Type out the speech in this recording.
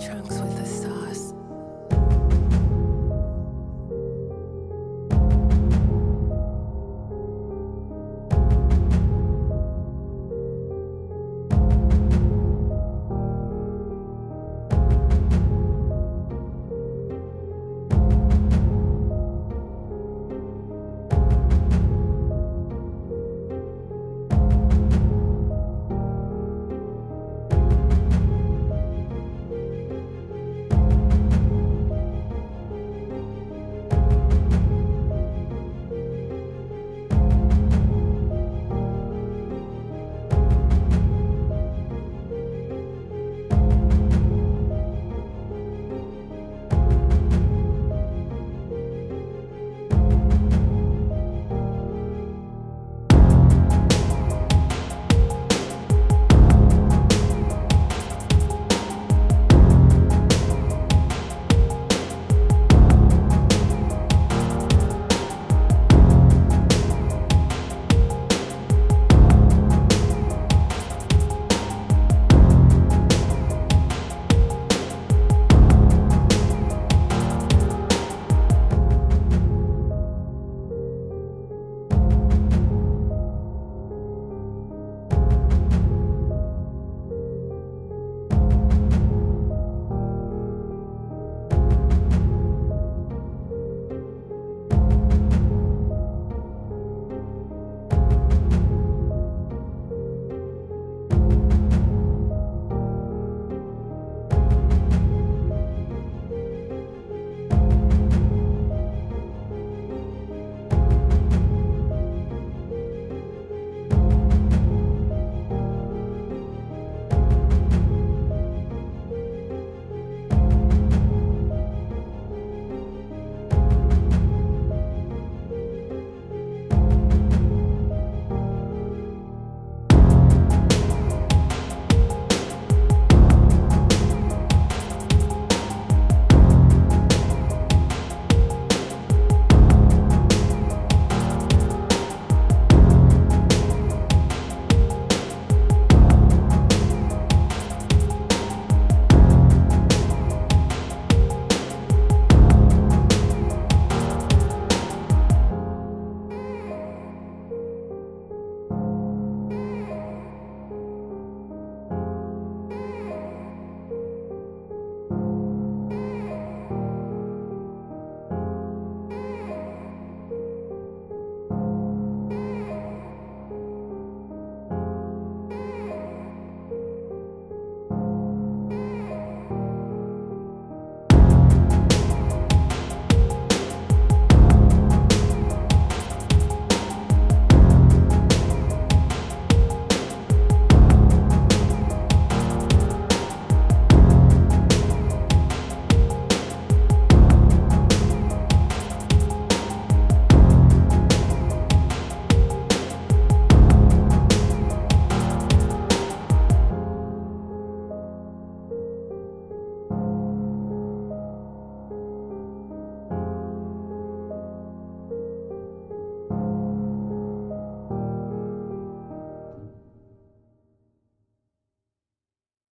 Trunks with the